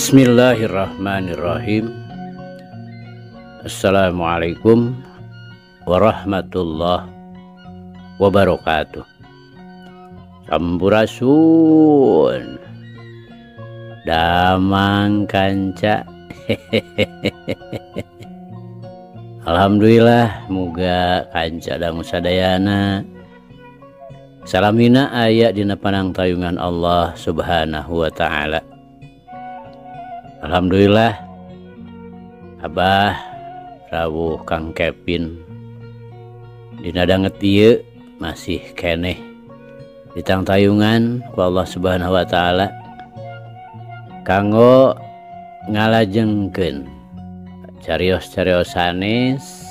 Bismillahirrahmanirrahim. Assalamualaikum warahmatullahi wabarakatuh. Sampurasun. Damang kanca. Alhamdulillah muga kanca dan sadayana. Salamina ayat dina panang tayungan Allah subhanahu wa ta'ala Alhamdulillah. Abah rawuh Kang Kevin. Dinadangget ieu masih keneh. Ditang tayungan ku Allah Subhanahu wa taala. Kanggo ngalajengkeun carios-cariosanes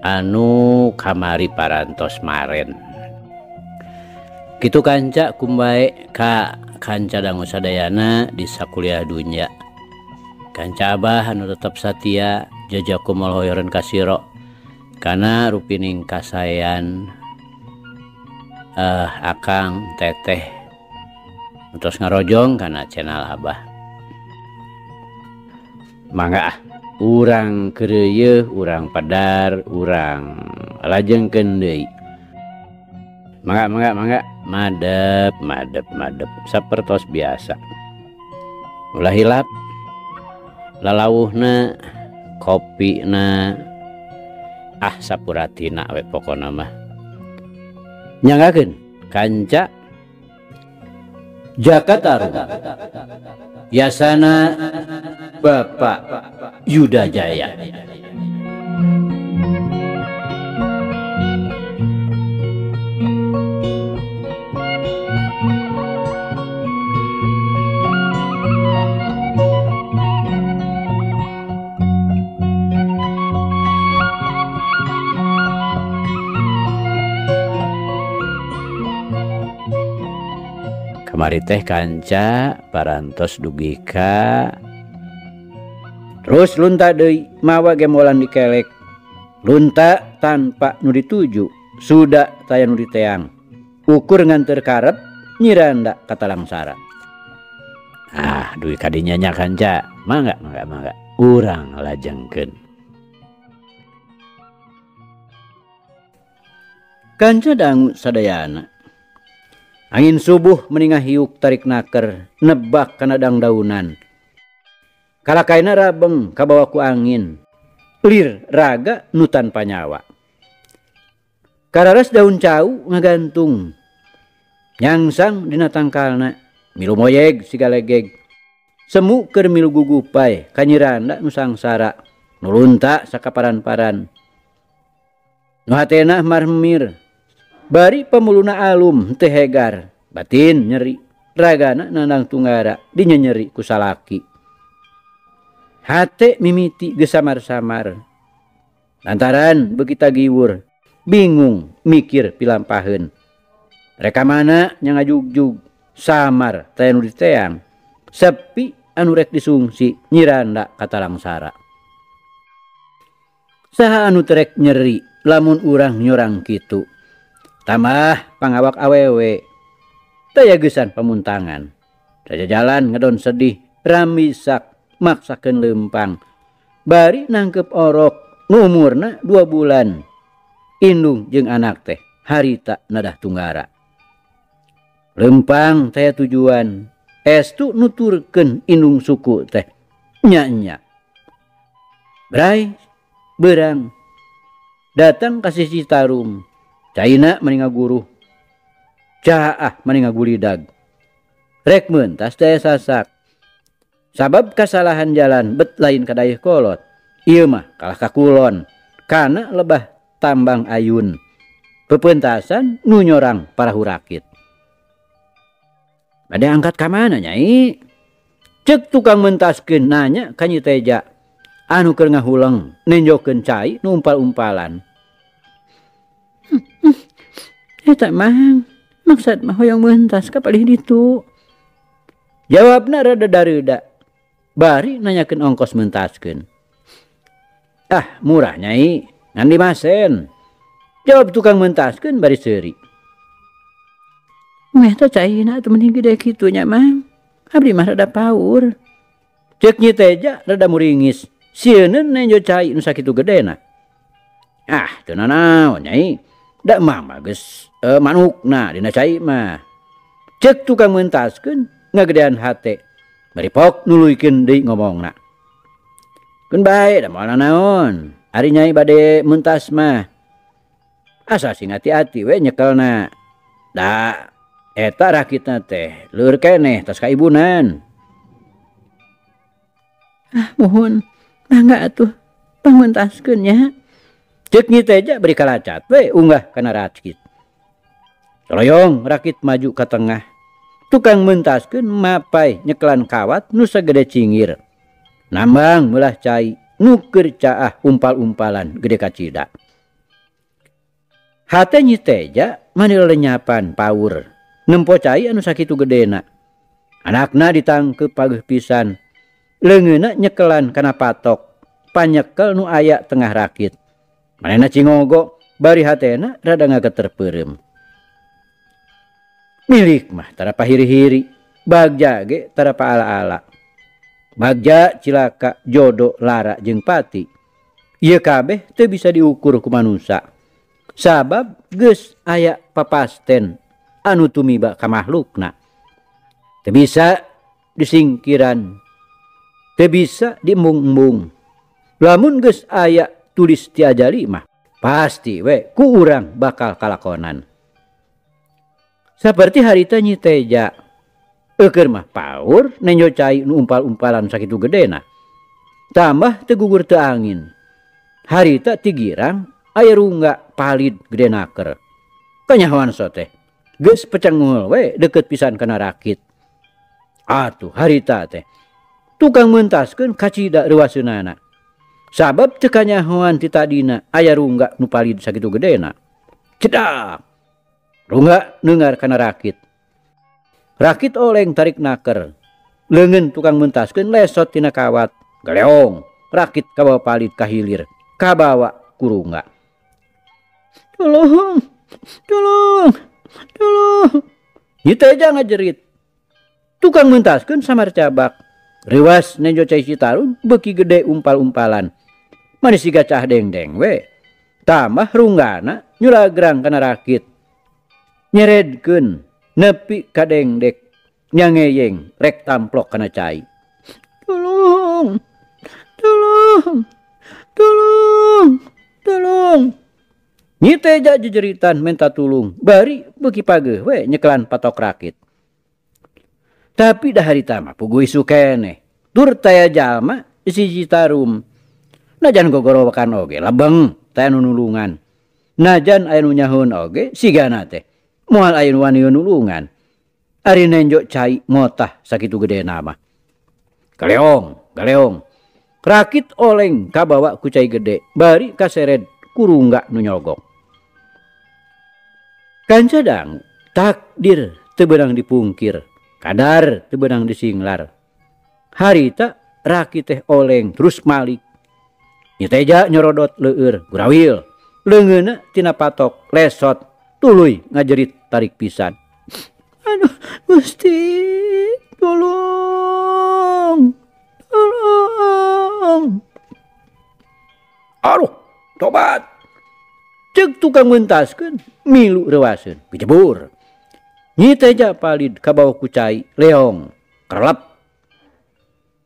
anu kamari parantos maren. gitu kanca kumba Ka kanca dangu di sakuliah dunya. Kanca Abah anu tetap satia jajaku malhoyoran kasiro. Karena rupining kasayan eh akang teteh. Terus ngarojong karena channel Abah. Mangga ah urang kereye urang padar urang lajeng kendei mangga mangga mangga. Madep madep madep. Sapertos biasa. Ulah hilap. Lalawuhna kopi na ah sapuratina we pokona mah. Nyangakeun kanca. Jakarta Yasana Bapak Yuda Jaya Mari teh kanca parantos dugika terus lunta deui mawa gemolan dikelek. Lunta tanpa nu dituju sudah taya nu diteang. Ukur nganter karep nyiranda kata langsara ah duit kadinya nya kanca. Mangga mangga mangga. Urang lajengkeun. Kanca dangu sadayana angin subuh meningah hiuk tarik naker nebak kanadang daunan. Kalakaina rabeng rabeng kabawaku angin lir raga nutan panyawa kararas daun cau ngagantung nyangsang dina tangkalna milu moyeg sigalegeg semu keur milu gugupai kanyiranda nusangsara nulunta sakaparan-paran. Nu hatena marmir bari pemuluna alum tehegar batin nyeri. Ragana nanang tunggara dinyenyeri kusalaki hate mimiti gesamar-samar. Lantaran bekita giwur bingung mikir pilampahan mereka mana yang ngajugjug samar tayanu diteang? Sepi anurek disungsi nyiranda kata langsara. Saha anu terek nyeri lamun urang nyorang kitu? tamah pangawak awewe. Tayagisan pamuntangan. Saja jalan ngedon sedih ramisak maksakan lempang. Bari nangkep orok ngumurna dua bulan. Indung jeng anak teh harita nadah tunggara. Lempang saya tujuan estu nuturken indung suku teh nyanya Bray berang datang kasih Citarum China meninga guru. Caah meninga gulidag rek mentas daya sasak. Sabab kesalahan jalan bet lain kadayih kolot. Iya mah kalah kakulon. Karena lebah tambang ayun. Pepentasan nunyorang para hurakit ada angkat kamana nyai? Cek tukang mentaskin nanya kanyi teja anu keur ngahulang nenjokeun cai numpal umpalan tak mang, maksud mah hoyong mentas kapalih ditu. Jawabna rada dareuda. Bari nanyakeun ongkos mentaskeun. Ah, murah nyai, ngan dimasen. Jawab tukang mentaskeun bari seuri. Meh teh caina teu mending gede kitu nya mang. abdi mah rada paur cek nyi teja rada muringis sieun nenjo cai nu sakitu gedena ah teu nanaon nyai da mah mah geus e, manuk nah cai mah cek tukang mentaskeun ngagedean hate meripok nuluykeun deui ngomongna kun bae da mana naon ari nyai bade mentas mah asa sing hati-hati we nyekelna da eta rakitna teh leur keneh tas kaibunan ah mohon mangga atuh pangentaskeun nya cek nyi teh beri kalacat we unggah kana rakit royong rakit maju ke tengah. Tukang mentaskan mapai nyeklan kawat nusa gede cingir. Nambang melah cai nuker caah umpal-umpalan gede kacida Hate nyiteja manil lenyapan paur. Nempo cai anu sakitu gedena. Anakna ditangkep pagih pisan. Lengena nyekelan kana patok. Panyekel nu ayak tengah rakit. Manena cingogo bari hatena rada ngageterpeureum milik mahtara pahiri-hiri. Bagja ge tarapa ala-ala bagja cilaka jodoh Lara jeung pati. Ia kabeh teu bisa diukur ku manusia sabab geus aya papasten anu tumiba ka makhlukna. Teu bisa disingkiran teu bisa diembung-embung lamun geus aya tulis tiaja mah pasti we ku urang bakal kalakonan. seperti harita nyiteja eker mah paur nenyo cai nu umpal-umpalan sakitu gede nah. Tambah tegugur te angin. Harita tigirang air rungga palid gede naker. Kenyawan sote ges pecengul we deket pisan kena rakit. Atuh harita teh. Tukang mentaskan kacida ruwasunana sabab teu kanyahoan ti titadina aya rungga nu palid sakitu gedena cedak Rungga nengar kana rakit. Rakit oleng tarik naker. Lengen tukang mentaskeun lesot tina kawat. Galeong. Rakit kabawa palit kahilir. Kabawa kurunga. tolong tolong tolong Hiteja ngajerit. Tukang mentaskeun samar cabak. Rewas nenjo cai citarun beki gede umpal-umpalan. Manis siga cah deng-deng we. Tambah runggana nyulagrang kana rakit. nyeredkeun nepi ka dengdek nyangeyeng rek tamplok kana cai. Tolong, tolong, tolong, tolong. Nyiteja jejeritan minta tulung, bari beki page we nyekelan patok rakit. Tapi dah hari tama pugui sukene, tur taya jalma si jitarum. Najan gogorowakan oge, labeng taya nunulungan. Najan aya nunyahun oge, sigana teh. Moal ayun wani nulungan. Ari nenjo cai motah sakitu gede nama. Galeong, galeong. Rakit oleng kabawa ku cai gede, bari kasered kurungga nu nyogok. Kan sedang takdir tebenang dipungkir, kadar tebenang disinglar. Harita rakit teh oleng terus malik. Nyeteja nyorodot leur, gurawil. Leungeuna tina patok, lesot, tuluy ngajerit tarik pisan. aduh gusti tolong tolong Aduh, tobat. Cek tukang mentaskeun milu rewaseun bijebur. Nyi teja palid kabawa kucai leong kerlep.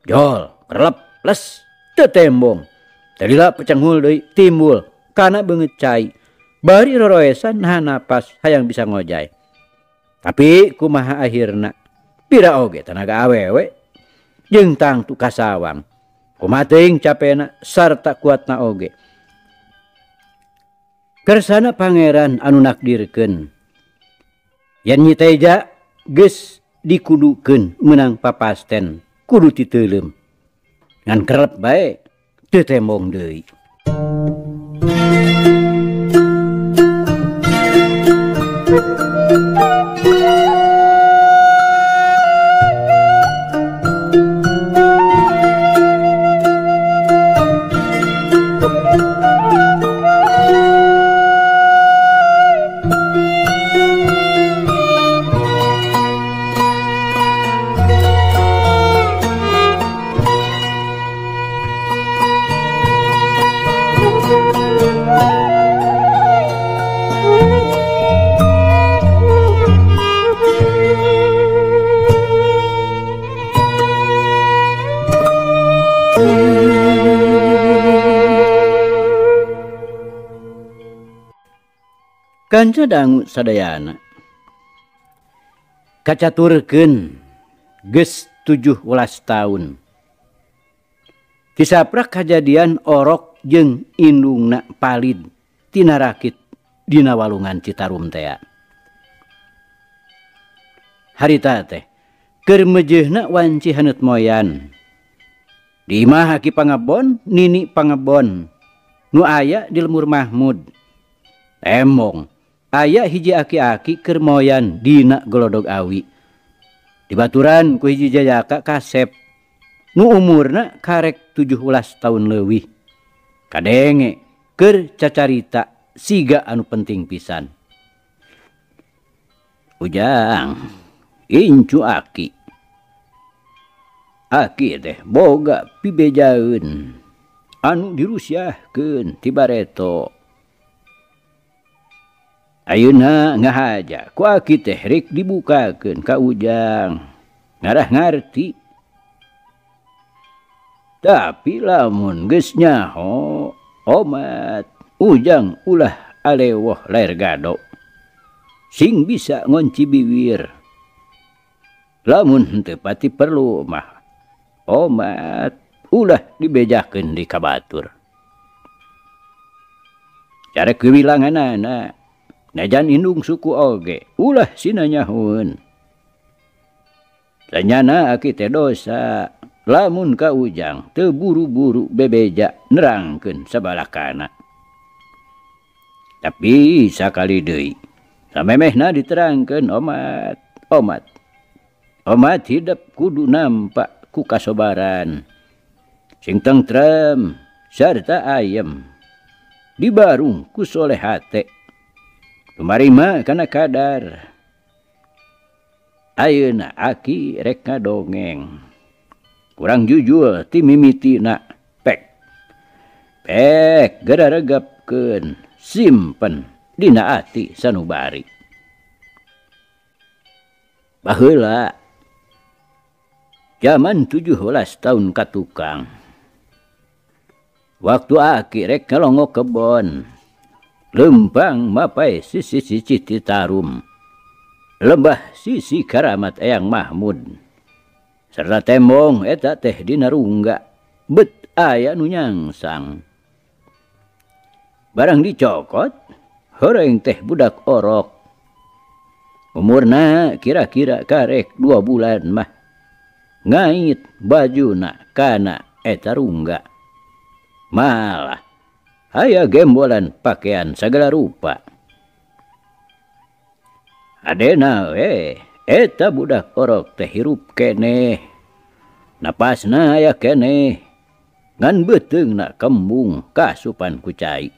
Jol kerlep les tetembong. Dalila pecenghul deui timbul kana beungeut cai. bari roroesan nah napas hayang bisa ngojay tapi kumaha akhirna? Pira oge tenaga awewe jeung tangtu kasawang. Kumating capena? Sarta kuatna oge. Kersana pangeran anu nakdirkeun. Yen nyiteja geus dikudukeun menang papasten kudu titelem. Ngan kerep bae teu tembong deui. Kancadang sadayana kacaturken ges 17 tahun Kisaprak kejadian orok jeung indungna palid tina rakit dina walungan Citarum tea. Harita teh keur mejehna wanci haneut moyan. Di imah haki pangabon, nini pangabon. Nu aya di lemur Mahmud. Emong ayaah hiji aki-aki Kermoyan Dina golodog Awi. Dibaturan kuhiji jajaka kasep. Nu umurna karek 17 tahun lewih kadenge ker cacarita siga anu penting pisan. Ujang incu aki. Aki teh boga pibejaun anu dirusiahkeun ti bareto. Ayeuna ngahaja ku aki teh rek dibukakeun ka Ujang. Ngarah ngarti. Tapi lamun geus nyaho omat Ujang ulah alewoh lair gado. Sing bisa ngonci biwir. Lamun henteu pati perlu mah. Omat ulah dibejakeun di kabatur. Cara kewilangan anak. najan Indung suku oge ulah sinanyahun. Lanyana aki teh dosa lamun ka ujang teburu-buru bebeja nerangkeun sabalakana. Tapi sakali deui samemehna diterangkeun omat omat. Omat hidup kudu nampak ku kasobaran. Sing tentrem sarta ayem dibarung ku soleh hate. Tumarima kana kadar. Ayeuna aki rek dongeng. Kurang jujur ti mimiti na pek. Pek gara regapkeun simpen dina ati sanubari. Baheula zaman 17 tahun katukang. Waktu aki rek ngalongo kebon. lembang mapai sisi Citi Tarum. Lembah sisi karamat Eyang Mahmud. Serta tembong eta teh dinarungga. Bet aya nunyangsang barang dicokot horeng teh budak orok. Umurna kira-kira karek dua bulan mah. Ngait baju nak kana eta rungga. Malah aya gembolan pakaian segala rupa. Adena we eh. eta budak korok teh hirup kene. Napasna aya kene. Ngan beteng na kembung kasupan kucai.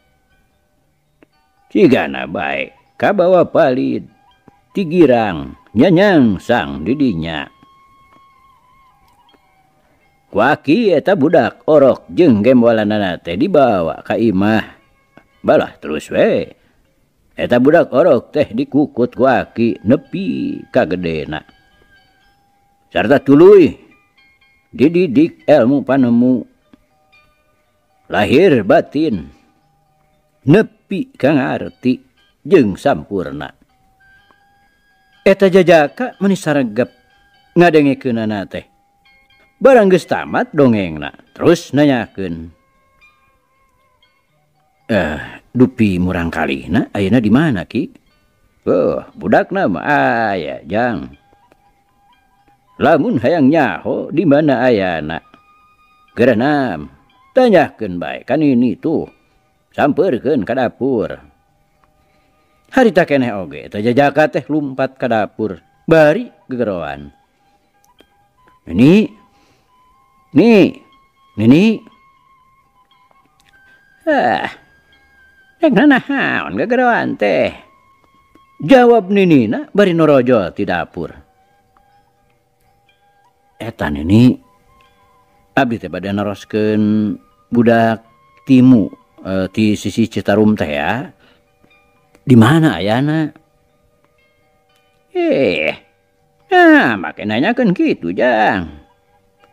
Cigana baik kabawa palid tigirang nyanyang sang didinya. wakieta budak orok jeng gembolanana teh dibawa ka imah. Balah terus we. Eta budak orok teh dikukut kuaki nepi ka gedena. Sarta tuluy dididik ilmu panemu. Lahir batin nepi ka ngarti jeung sampurna. Eta jajaka meuni saregep ngadengekeunana teh barangges tamat dongeng na terus nanyaken eh dupi murang kali na ayana di mana ki? Oh budak nama aya jang. Lamun hayang nyaho di mana ayana? Geranam tanyakan baik kan ini tuh samperkan ke dapur. Hari tak keneh oge teh jajaka teh lumpat ke dapur. Bari gegeroan. Ini นี่นี่นี่ ah naon gagawan teh jawab Ninina bari norojo ti dapur Eta Nini, Abdi teh bade nerosken budak timu e, ti sisi Citarum teh ya di mana ayana eh nah makin nanyakan gitu jang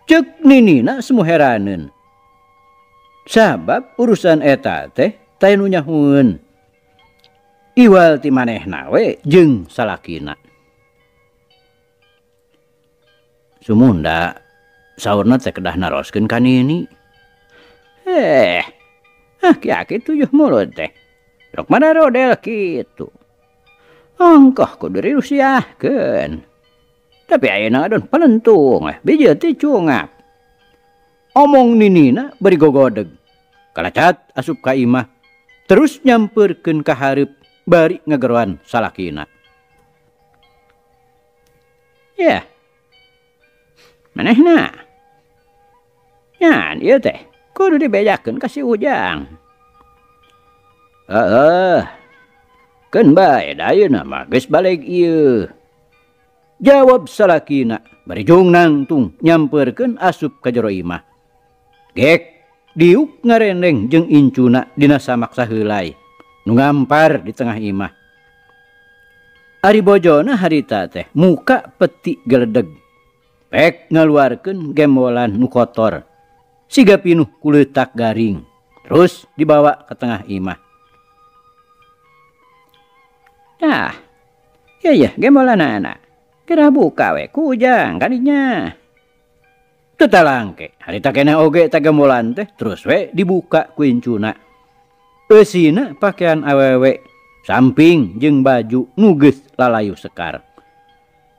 cek Ninina semu heranen? Sabab urusan eta teh teu nyahoeun iwal ti manehna nawe jeung salakina. Sumunda saurna teh kedah naroskeun kan ini eh ah kaki tujuh mulut teh. Dok mana rodel gitu Angkah kudu dirusiahkeun Piyeuna eh. panentung bij cungap. Omong ninina berigogodeg. Kalacat asup ka imah. Terus nyamperkeun ka hareup bari ngageruan salakina. Ya. Manehna. Ya, iya teh. Kudu dibejakan kasih ujang. Heeh. Uh, uh. Kan bae mah geus balik ieu. jawab salakina barijung nangtung nyamperken asup kajeroimah gek diuk ngareneng jeung incuna dina samak sahelai nu ngampar di tengah imah. Ari bojona harita teh muka peti geledeg. Pek ngaluarkan gembolan nu kotor. Siga pinuh kuletak garing terus dibawa ke tengah imah. Nah ya ya gembolan anak-anak. Kira buka we ujang kadinya. Tetalangke, hari tak kena oge tak gemulan teh, terus we dibuka kuincuna. Eusina pakaian awewe, samping jeng baju nuges lalayu sekar.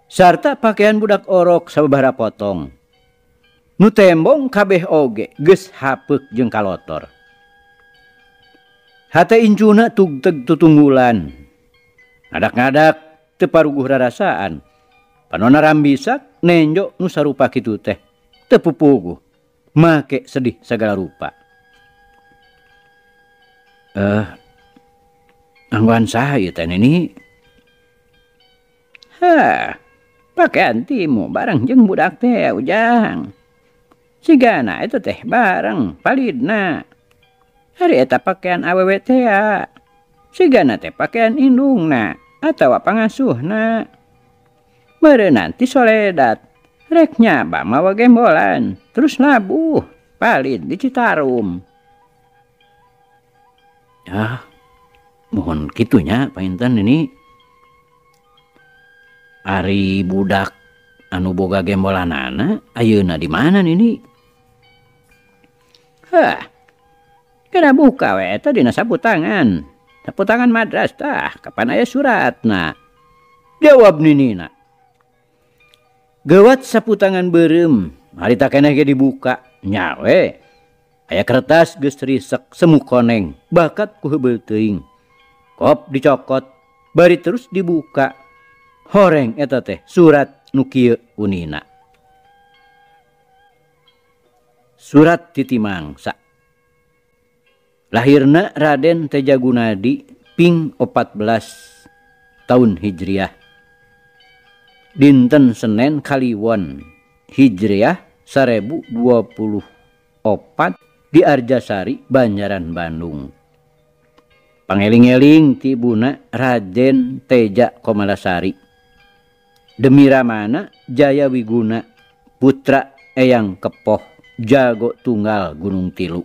Sarta pakaian budak orok sababaraha potong. Nu tembong kabeh oge, ges hapek jeng kalotor. Hata incuna tugteg tutunggulan. Ngadak-ngadak teparuguh rarasaan. Anonarambisak nenjo nu sarupa kitu teh. Tepupugu. Make sedih segala rupa. Eh angguan ieu teh ini ha pakaian timu bareng jeung budak teh ujang. Sigana itu teh bareng palidna. Hari eta pakaian awewe teh sigana teh pakaian indungna atawa pangasuhna nanti soledat. Reknya Bama wagembolan terus nabuh paling di Citarum. Ya mohon gitunya Intan ini. Ari budak anu boga gembolan anak Ayeuna di mana ini Hah kena buka weta dina sapu tangan sapu tangan madras tah kapan ayah surat nah jawab nini nak? Gewat sapu tangan berem. Harita keeh dibuka. Nyawe. Aya kertas gestrisak semu koneng. Bakat kuhebel teing kop dicokot. Bari terus dibuka. Horeng eta teh surat nuki unina. Surat titi mangsa. Lahirna Raden Tejagunadi ping 14 tahun Hijriah. dinten Senin Kaliwon Hijriah 1024 di Arjasari Banjaran Bandung. Pangeling-eling Tibuna Raden Teja Komalasari. Demi Ramana Jaya Wiguna Putra Eyang Kepoh Jago Tunggal Gunung Tilu.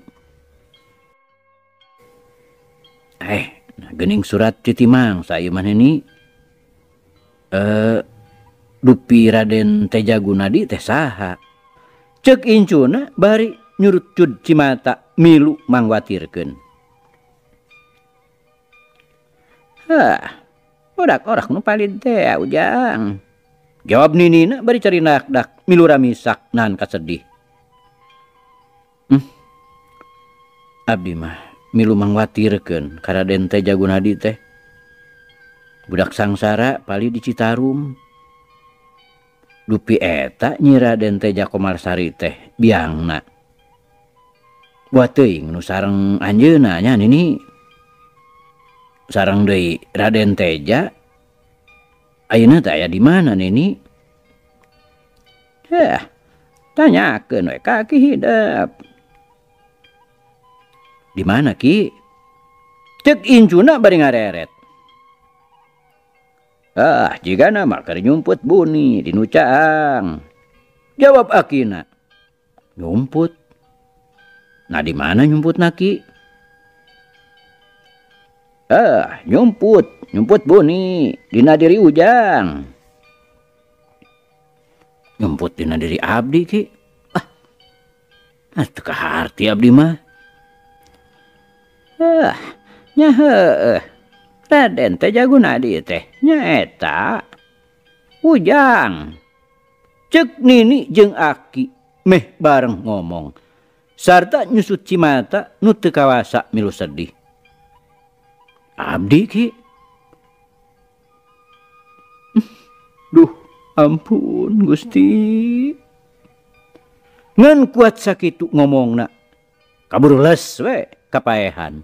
Eh, nah, gening surat titimang saya mana ini eh dupi Raden Teja Gunadi teh saha cek incuna bari nyurut cud cimata milu mangwatirkeun Hah, orak orak nu palid teh ah, ujang. Jawab Ninina bari cari dak milu ramisak nan kasedih. Hmm. Abdi mah milu mangwatirkeun ka Raden Teja Gunadi teh. Budak sangsara pali di Citarum. dupi eta nyira dente Komarsari teh biangna. Buat nu sarang anjenanya ini sarang Dei Raden Teja Ayeuna teh aya di mana nini? Heh, tanyakeun we ka Ki hidep. di mana Ki? Cek incuna bari ngareret. ah jika nama nyumput buni di nucaang jawab Akina nyumput? Nah di mana nyumput naki? Ah nyumput nyumput buni di diri ujang. Nyumput di diri abdi ki. Ah atuh kaharti abdi mah. Ah nyahe eh. Raden teh Jagunadi teh nyeta. Ujang. Cek Nini jeung Aki meh bareng ngomong. Sarta nyusut cimata nu teu kawasa milu sedih. Abdi ki. Duh ampun Gusti. Ngan kuat sakitu ngomongna kabur les we kapaehan.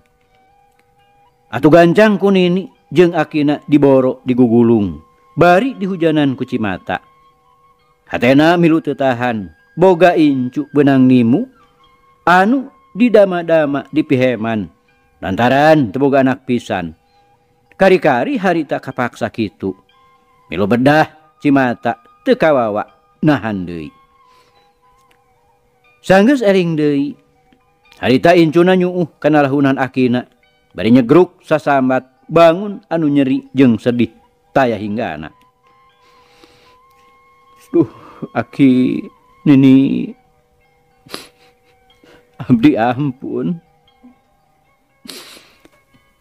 Atu gancang kunini jeung akina diboro digugulung. Bari di hujanan kuci mata. Hatena milu tetahan, boga incu benang nimu, anu didama-dama di piheman, lantaran teboga anak pisan. Kari-kari harita kapaksa kitu. Milu bedah cimata tekawawa nahan deui. Sanggeus ering deui. Harita incuna nyuuh kana lahunan akina bari nyegruk sasambat bangun anu nyeri jeung sedih taya hingga anak duh aki nini abdi ampun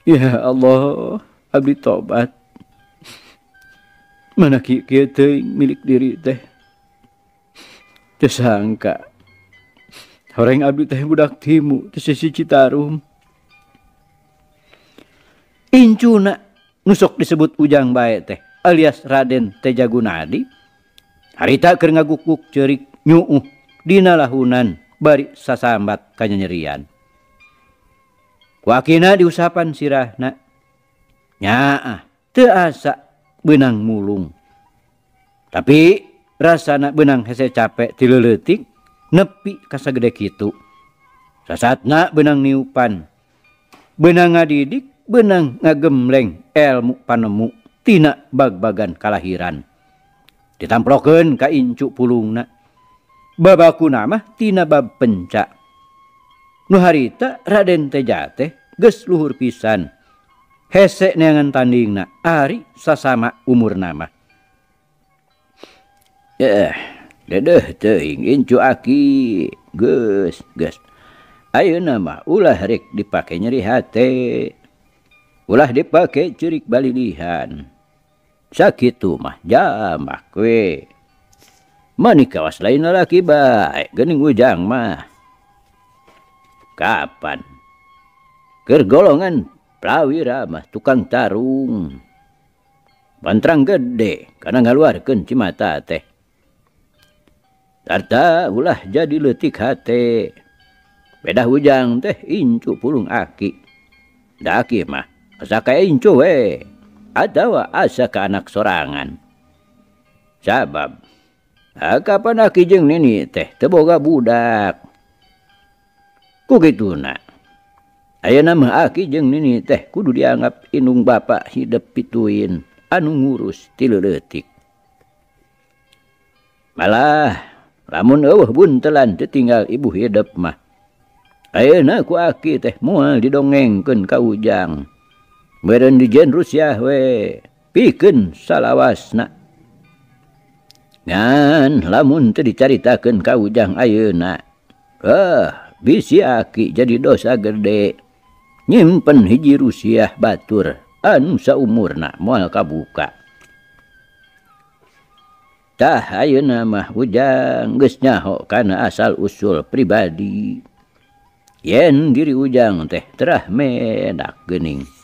Ya Allah, abdi tobat. Mana kieu teuing milik diri teh. Tersangka. Horeng abdi teh budak timu teh sisi Citarum. Incuna nusok disebut ujang bae teh alias Raden Tejagunadi harita keur ngagukuk cerik nyuuh dina lahunan bari sasambat kanyanyerian. Wakina diusapan sirahna. Nyaah teu asa benang mulung. Tapi rasana benang hese capek tileuletik nepi kasagede kitu. Sasatna benang niupan. Benang ngadidik benang ngagemleng elmu panemu tina bagbagan kalahiran. Ditamplokeun ka incu pulungna. Babaku nama tina bab pencak. Nu harita Raden Tejate geus luhur pisan. Hese neangan tandingna ari sasama umur nama. Eh dedeh teuing incu aki geus geus. Ayeuna mah ulah rek dipake nyeri hate. ulah dipakai cirik balilihan sakit mah jamak we. Mani kawas lain lelaki baik gening ujang mah. Kapan? Kergolongan prawira mah tukang tarung. Bantrang gede karena ngaluarkan cimata teh. Tarta ulah jadi letik hati. Beda hujang teh incu pulung aki. Da aki mah Saka incu we atawa asa ke anak sorangan. Sabab kapan aki jeung nini teh teboga budak. Ku gituna ayeuna mah aki jeung nini teh kudu dianggap indung bapak hidup pituin anu ngurus ti malah lamun eueuh buntelan tinggal ibu hidup mah ayeuna ku aki teh moal didongengkeun ka ujang. meren dijen Rusia we. Piken salawasna. ngan lamun teu dicaritakeun ka Ujang ayeuna. Eh bisi aki jadi dosa gede. Nyimpen hiji Rusia batur. Anu saumurna moal kabuka. Tah ayeuna mah Ujang geus nyaho kana asal usul pribadi. Yen diri Ujang teh terah medak gening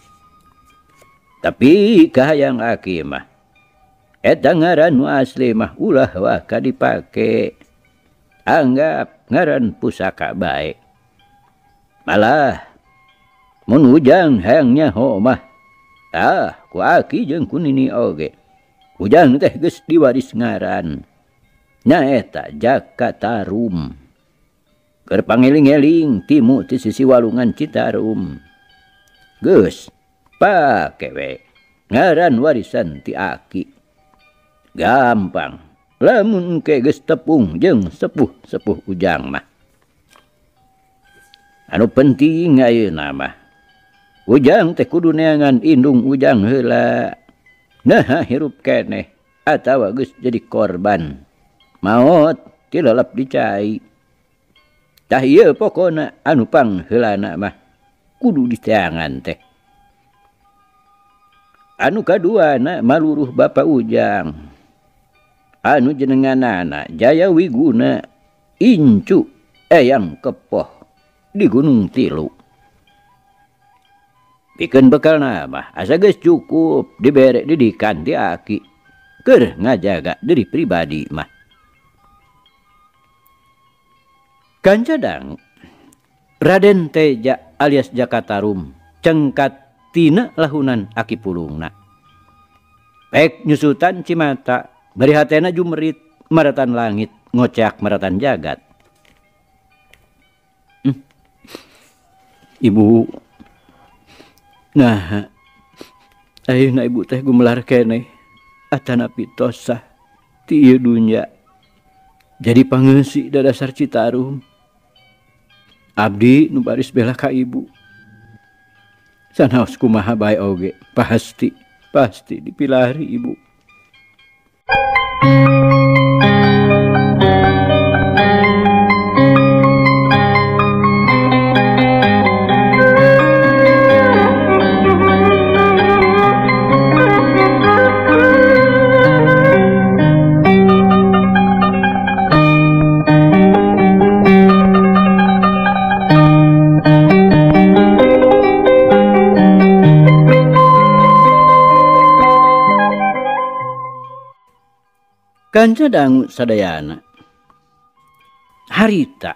tapi kahayang akimah eta ngaran nu asli mah ulah wah kadipake anggap ngaran pusaka baik malah mun ujang hayangnya ho mah. Ah ku aki jeung kunini oge. Ujang teh geus diwaris ngaran. Nyaeta jaka tarum keur pangeling-eling timu ti sisi walungan Citarum. Geus. pakewek ngaran warisan ti aki. Gampang. Lamun keges tepung jeng sepuh-sepuh ujang mah. Anu penting ayeuna nama ujang teh kudu neangan indung ujang heula. Nah hirup keneh atawa geus jadi korban. Maut tilalap dicai. Tah ieu pokona anu pangheulana mah. Kudu diteangan teh. Anu kadua na maluruh Bapak Ujang. Anu jenengan anak Jaya Wiguna incu eyang kepoh di Gunung Tilu. Bikin bekal nama, asa geus cukup diberek didikan di aki. Ker ngajaga diri pribadi mah. Kancadang Raden Teja alias Jakatarum cengkat tina lahunan aki pulungna. Pek nyusutan cimata bari hatena jumerit maratan langit ngocak maratan jagat. Hmm. ibu. Nah na ibu teh gumelar keneh. Atana pitosa, ti dunya. Jadi pangeusi da dasar Citarum. Abdi nu baris bela ka ibu. sanaosku mahabai oge. Pasti pasti dipilari ibu. Kanjadang sadayana. Harita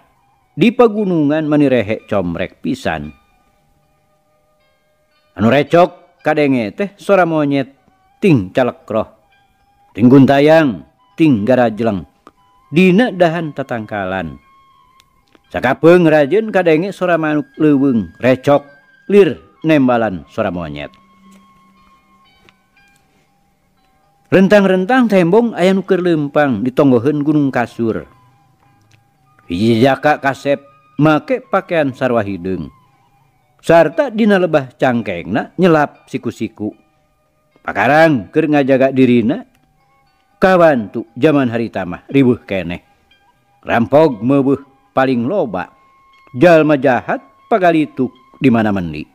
di pagunungan manirehe comrek pisan. Anu recok kadenge teh sora monyet ting calekroh. Ting guntayang ting garajleng. Dina dahan tatangkalan. Sakapeung rajeun kadenge sora manuk leuweung recok lir nembalan sora monyet. rentang-rentang tembong aya nuker lempang ditonggohen gunung kasur. Jaka kasep make pakaian sarwa hidung. Sarta dina lebah cangkengna nyelap siku-siku. Pakarang keur ngajaga dirina kawantu zaman harita mah ribuh keneh. Rampog meuweuh paling loba jalma jahat pagalituk di mana mendi.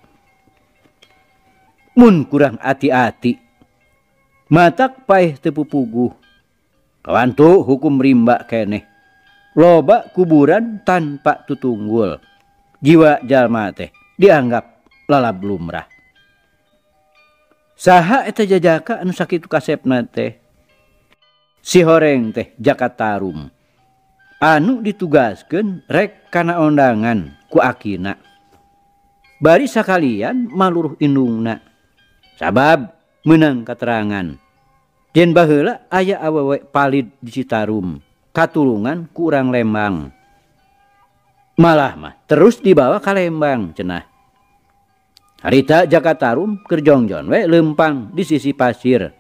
Mun kurang hati-hati. matak paih tepupuguh. kawantu hukum rimba keneh. Loba kuburan tanpa tutunggul. Jiwa jalma teh dianggap lalab lumrah. Saha eta jajaka anu sakitu kasepna teh? Si horeng teh jakatarum anu ditugaskan rek kana undangan ku akina. Bari sakalian maluruh indungna. Sabab menang keterangan. Den baheula aya awewe palid di Citarum, katulungan kurang Lembang. Malah mah terus dibawa ke Lembang cenah. Harita Jakatarum kerjongjon we lempang di sisi pasir.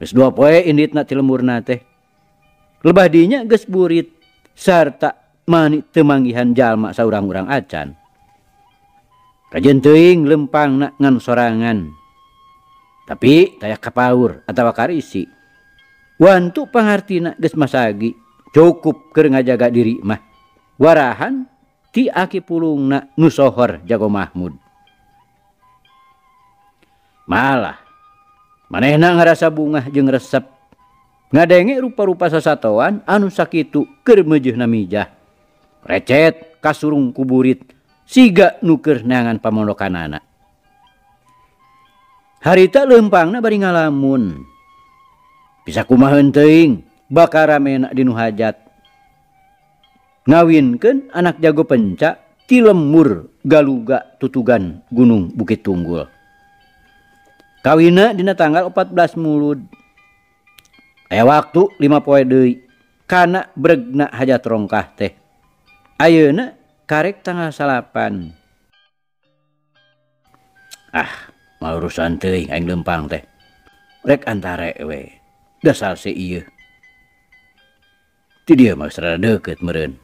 Geus dua poe inditna ti lemurna teh. Lebah dinya geus burit sarta mani temanggihan jalma saurang-urang acan. Kajen teuing lempang ngan sorangan tapi taya kapaur atau karisi. Wantu pangartina geus masagi cukup keur ngajaga diri mah. Warahan ti aki pulungna nu sohor jago Mahmud. Malah manehna ngarasa bungah jeung resep. Ngadenge rupa-rupa sasatoan anu sakitu keur meujeuhna mijah. Recet kasurung kuburit siga nuker nangan pamondokanana. harita lempang na bari ngalamun. Bisa kumahan teuing bakara menak dinu hajat. Ngawinkan anak jago penca ti lemur galuga tutugan gunung bukit tunggul. Kawina dina tanggal 14 mulud. Aya waktu 5 poe deui kana bregna hajat rongkah teh. Ayeuna karek tanggal salapan. Ah urusan teuing aing lempang teh. Rek antara we. dasar si iya ti dia mah serada deket meren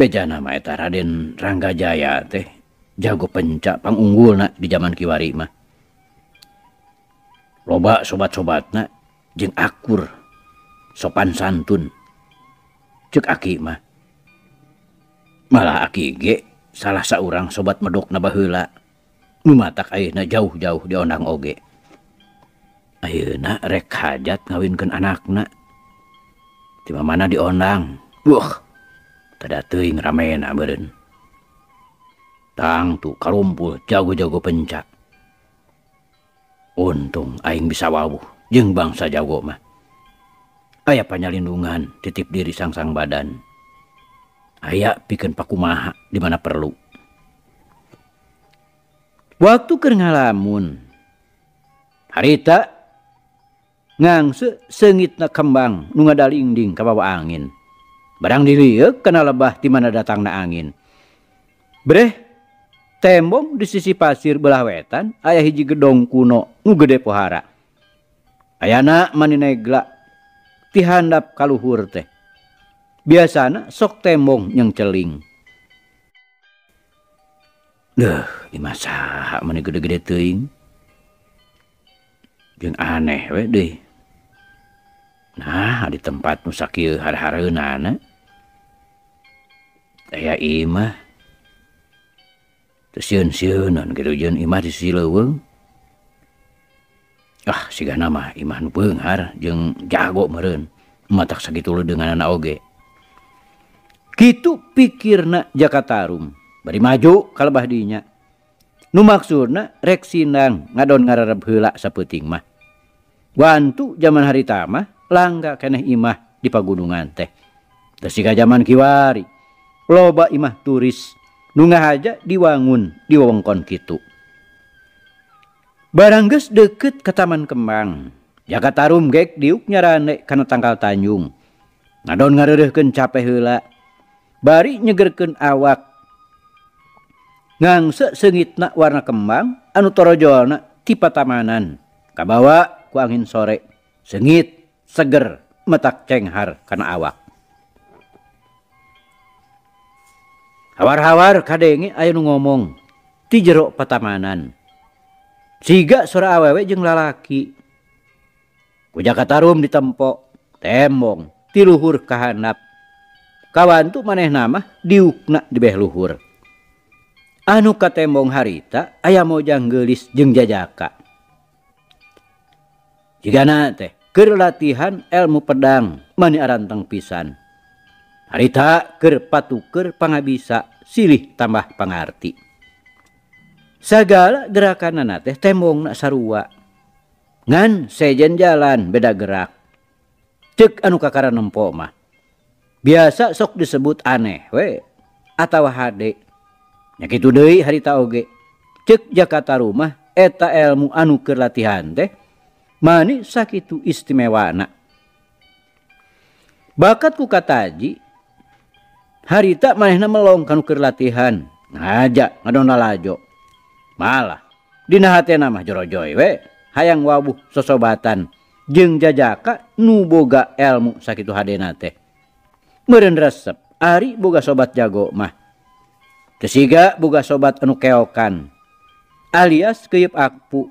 beja nama eta Raden Rangga Jaya teh jago pencak pangunggul nak di zaman kiwari mah. Loba sobat-sobat nak jeng akur sopan santun. Cek aki mah. Malah aki ge salah seorang sobat medok nabahula numatak ayeuna jauh-jauh di onang oge. Ayeuna rek hajat ngawinkeun anakna. Di mana diondang Buh teuing ramena beureun. Tang tu karumpul jago-jago pencak. Untung aing bisa wawuh jeung bangsa jago mah. Aya panyalindungan titip diri sangsang badan. Aya pikeun pakumaha di mana perlu. waktu ke ngalamun. Harita ngangse sengit na kembang nunga dalingding ke bawah angin. Barang diriuk kena lebah di mana datang na angin. Breh tembong di sisi pasir belah wetan ayah hiji gedong kuno nu gede pohara. Ayana maninegla tihandap kaluhur teh. Biasana sok tembong yang celing Duh, dimasak mana gede-gede teuing. Jeung aneh we deui. Nah, di tempat nu sakieu har-hareunana. Eh? Aya imah. Tesieun sieunan kitu jeung imah di sisi leuweung. Ah, siga nama imah nu beunghar jeung jago meureun. Matak sakitu dengan anak oge. Gitu pikirna Jakatarum. bari maju kalbah dinya. Nu maksudna rek sinang ngadon ngararep heula sapeuting mah. Wantu zaman harita mah langga keneh imah di pagunungan teh. Tesiga zaman kiwari loba imah turis nu ngahaja diwangun di wewengkon kitu. Barangges deket ke taman kembang jaga tarum gek diuk nyarane kana tangkal tanjung. Ngadon ngareureuhkeun capek heula bari nyegerkeun awak ngangse sengitna warna kembang anu torojolna tipe tamanan kabawa ku angin sore. Sengit seger metak cenghar karena awak. Hawar-hawar kadenge ayo ngomong ti jero petamanan siga sora awewe jeung lalaki. Ku jakatarum ditempo tembong tiluhur kahanap. Kawantu maneh nama diukna di beh luhur. anu katembong harita aya mojang gelis jeung jajaka. Jika teh. Keur latihan ilmu pedang mani aranteng pisan. Harita keur patuker pangabisa silih tambah pangarti. Sagala gerakan teh tembong nak sarua. Ngan sejen jalan beda gerak. Cek anu kakara nempo mah. Biasa sok disebut aneh we. Atau hade. nyakitu deui harita oge cek Jakarta rumah eta elmu anu keur latihan teh mani sakitu istimewana Bakat ku kataji harita manehna melong kanu keur latihan. Ngajak ngadon lajo. Malah dina hatena mah jorojoy we hayang wabuh sosobatan. Jeung jajaka nu boga elmu sakitu hadena teh. Meureun resep ari boga sobat jago mah. Tesiga buga sobat anu keokan. Alias keyep apu.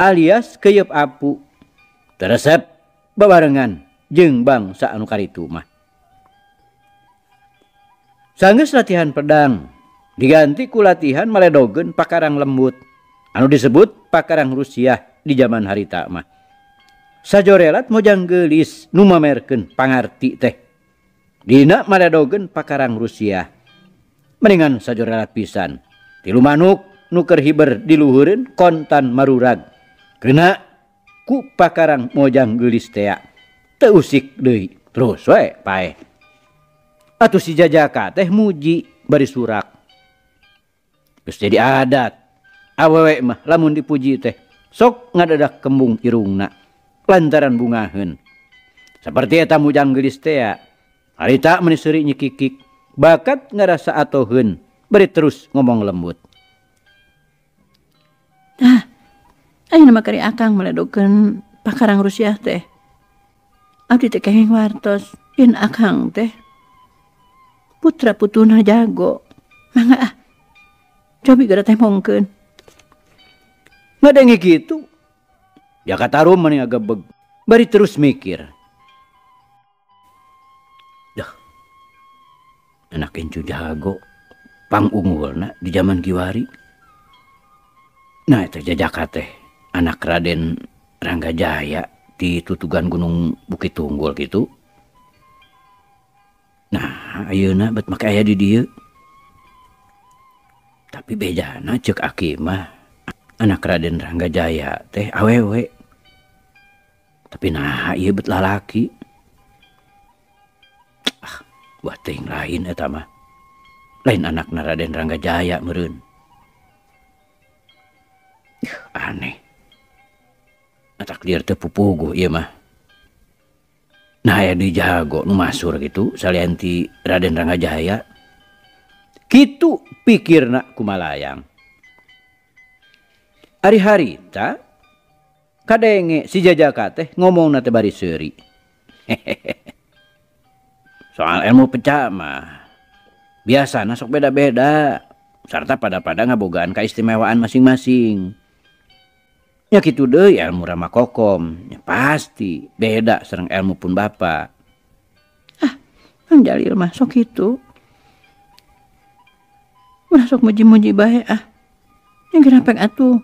Alias keyep apu. Teresep babarengan jeng bangsa anu karitu mah. Sanggeus latihan pedang diganti ku latihan maledogen pakarang lembut anu disebut pakarang Rusia di zaman harita mah. Sajorelat mojang gelis nu mamerkeun pangarti teh. Dina maledogen pakarang Rusia. Mendingan sajorelat pisan. Tilu manuk nuker hiber diluhurin kontan marurag. Kena ku pakarang mojang gelis tea. Teusik deui terus we pae. Atuh si jajaka teh muji bari surak. Geus jadi adat. Awewe mah lamun dipuji teh sok ngadadak kembung irungna lantaran bungaheun. Seperti eta mujang gelis tea Harita meniseri nyikikik bakat ngerasa atuhun beri terus ngomong lembut. Ah ayo nama kari akang meledukan pakarang Rusia teh. Abdi teh kenging wartos yen akang teh. Putra putuna jago. Mangga ah cobi gara teh mongkeun. Ngadengi gitu ya kata rumah nih agak beg. Bari terus mikir. anak Encu Jago. Pangunggulna di zaman Kiwari nah terjajaka teh anak Raden Rangga Jaya di tutugan Gunung Bukit Tunggul gitu. Nah Ayeuna bet make aya di dieu. Tapi bejana cek Akimah anak Raden Rangga Jaya teh awewe. Tapi nah iya bet lalaki. Buat ting lain eta mah. Lain anak Raden Rangga Jaya meren aneh takdir teh pupuguh iya mah. Nah ya dijago nu masur gitu salianti Raden Rangga Jaya gitu pikirna kumalayang. Hari-hari ta kadenge si jajaka teh ngomong nate bari seri soal ilmu pecah mah biasa sok beda-beda. Serta pada-pada ngabogaan keistimewaan masing-masing. Ya gitu deh ilmu ramah kokom. Ya pasti beda serang ilmu pun bapak ah Kang Jalil mah sok itu. Sok muji-muji bae ah. Yang kenapa atuh?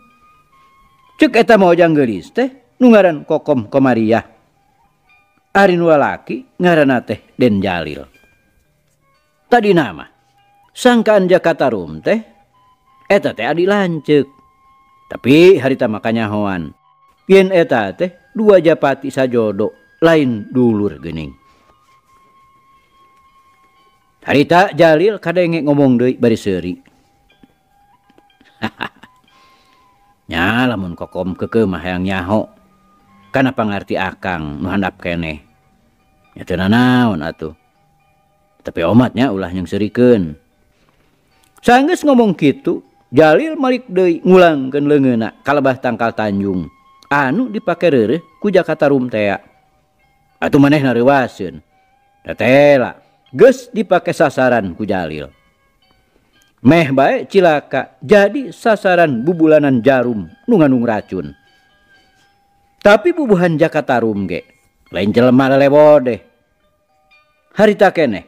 Cek eta mau janggelis teh nungaran kokom komaria Arinua laki ngaran teh Den Jalil. Tadi nama sangkaan Jakarta Rum teh eta teh adi lancek. Tapi harita makanya hoan. Yen eta teh dua japati sajodo lain dulur gening. Harita Jalil kadenge ngomong deui bari seuri. Nya lamun kokom keke mah hayang nyaho. karena pangarti akang nuhandap kene ya naon atuh. Tapi omatnya ulah yang seriken sanggeus ngomong gitu Jalil Malik Dei ngulang ke lengena kalabah tangkal Tanjung. Anu dipakai rere ku Jakarta Rumtea atau maneh narewasin datela ges dipakai sasaran ku Jalil. Meh baik cilaka jadi sasaran bubulanan jarum nunganung racun. tapi bubuhan Jakatarum ge lain jelema lewo deh harita keneh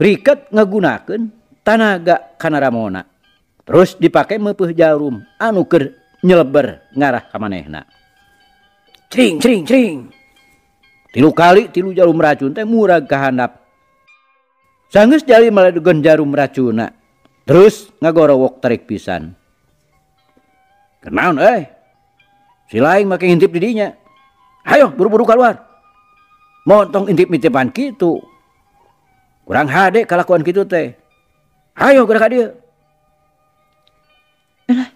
riket ngegunakan tanaga kana Ramona terus dipakai mepeh jarum anu keur nyeleber ngarah ka manehna. Cring cring cring. Tilu kali tilu jarum racun teh murag kahandap sanggeus jali meledugan jarum racuna. Terus ngagorowok tarik pisan. Kenaun eh si lain make intip didinya. Ayo buru-buru keluar. Montong intip mitipan gitu kurang hade kelakuan gitu teh. Ayo gerak dia. Elah,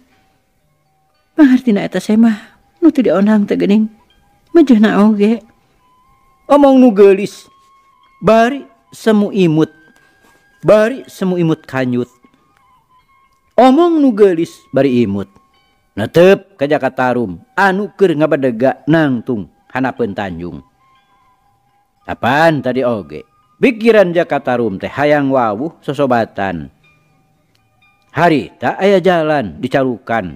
pangertina eta semah nu tidak onang teh geuning. Majeuna oge. Omong nu geulis bari semu imut bari semu imut kanyut. Omong nu geulis bari imut. netep ke Jakatarum anuker ngabadega nangtung hanapeun Tanjung. Apaan tadi oge? Pikiran Jakatarum teh hayang wawuh sosobatan. Hari tak ayah jalan dicalukan.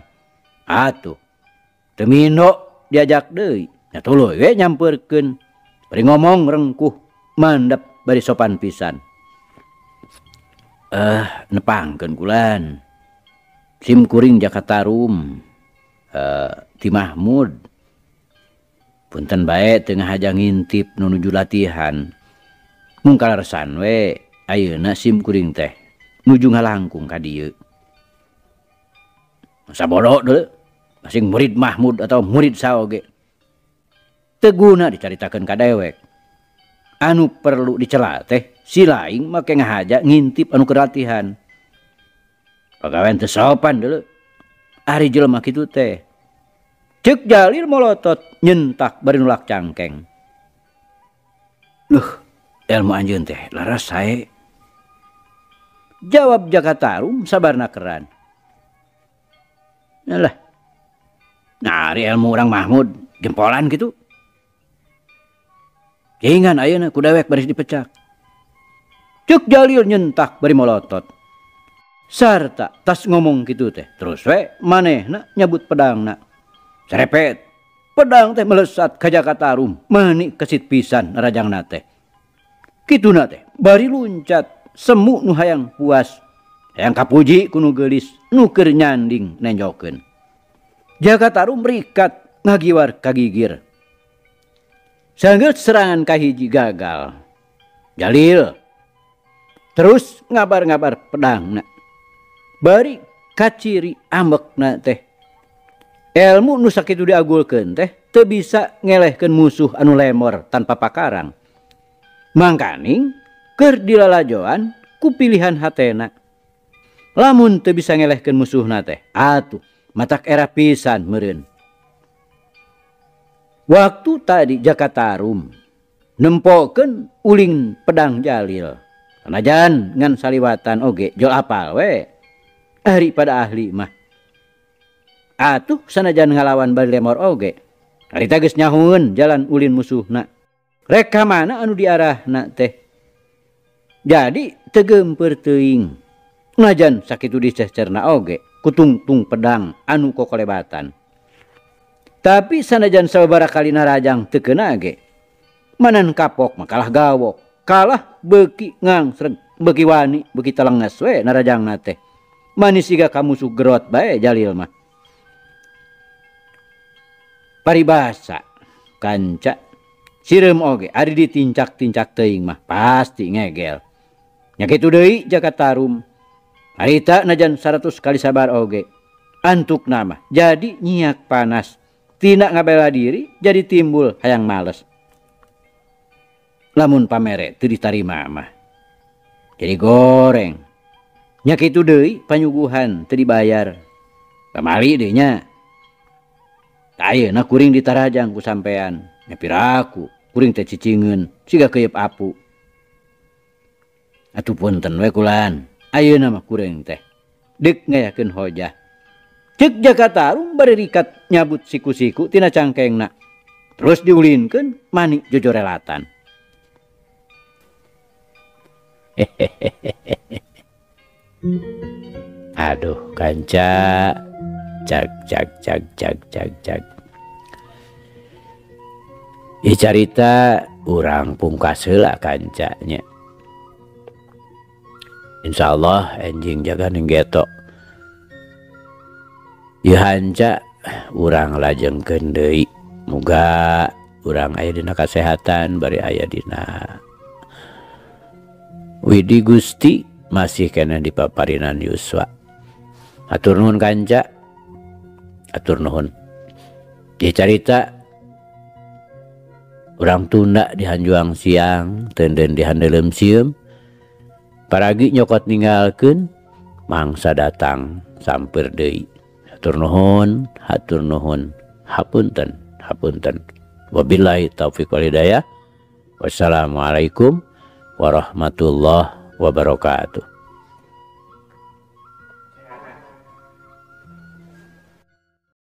Atuh temino diajak deui. Nya tuluy we nyampeurkeun bari ngomong rengkuh mandap bari sopan pisan. Eh nepangkeun kulan. Jakarta Rum. Uh, Ti Mahmud. Punten baik tengah aja ngintip nunuju latihan. Mungkalarsan we ayeuna simkuring teh nuju ngalangkung ka dieu. Masa bodoh dulu masing murid Mahmud atau murid saoge teguna diceritakan ka dewek. Anu perlu dicela teh si lain make ngahaja ngintip anu keratihan pegawai teu sopan dulu Ari jelema kitu teh. Cek Jalil molotot nyentak bari nulak cangkeng. luh ilmu anjeun teh laras sae. Jawab Jakatarum sabarna keran. Nah, nari ari ilmu orang Mahmud jempolan gitu. Jangan ayeuna kudawek baris dipecak. Cek Jalil nyentak bari molotot. sarta tas ngomong gitu teh. Terus we maneh nak nyabut pedang nak serepet. Pedang teh melesat ke Jakarta Rum mani kesit pisan rajang nate gitu nate bari luncat. Semu nu hayang puas. Yang kapuji kunu gelis nuker nyanding nenjoken Jakarta Rum rikat ngagiwar kagigir sanggeut serangan kahiji gagal. Jalil. Terus ngabar-ngabar pedang nak bari kaciri ambekna teh. Elmu nu sakitu diagulkeun teh teu bisa ngelehkeun musuh anu lemor tanpa pakarang. Mangkaning keur dilalajoan ku pilihan hatena. Lamun teu bisa ngelehkeun musuhna teh atuh matak era pisan meureun. Waktu tadi Jakatarum nempokeun uling pedang Jalil. Jan ngan saliwatan oge jol apal we. Ari pada ahli mah. Atuh sanajan ngalawan Balmor oge. Nyaun jalan Ulin musuh reka mana anu diarah na teh? Jadi tegemper teuing. Najan sakitu dicecerna cerna oge. Kutungtung pedang anu kokolebatan. Tapi sanajan sabara kali narajang tekenage manan kapok makalah gawok kalah beki ngangsreg beki wani beki telengas we narajang teh. manisiga kamu sugerot baik Jalil mah. Paribasa kanca. Sirem oge ari ditincak-tincak teing mah pasti ngegel. Nya kitu deui Jakatarum harita najan 100 kali sabar oge. Antuk nama jadi nyiak panas. Tina ngabela diri jadi timbul hayang males. Lamun pamere teu ditarima mah. Jadi goreng. nyak itu deui panyuguhan tadi bayar kamari deui nya. nah kuring ditarajangku sampean. Nyapiraku kuring teh cicingeun siga keyep apu. Atuh punten we kulan ayo nama kuring teh. Dek ngayakeun hojah. Cek Jakarta rum bari rikat nyabut siku-siku tina cangkengna terus diulinkeun manik jojorelatan hehehehe. Aduh kanca cak cak cak cak cak cak. Ih carita orang pungkas heula kancanya Insya Allah enjing jaga ning geto. Ya hanca urang lajeng kendei muga urang ayah dina kesehatan bari ayah dina. Widi Gusti. masih kena di paparinan Yuswa. Atur nuhun kanca atur nuhun. Di dicarita orang tunda dihanjuang siang tenden di handelem sieum paragi nyokot ninggalkan mangsa datang sampir deui. Atur nuhun atur nuhun. Hapunten hapunten. Wabillahi taufiq wal hidayah. Wassalamualaikum warahmatullahi wabarakatuh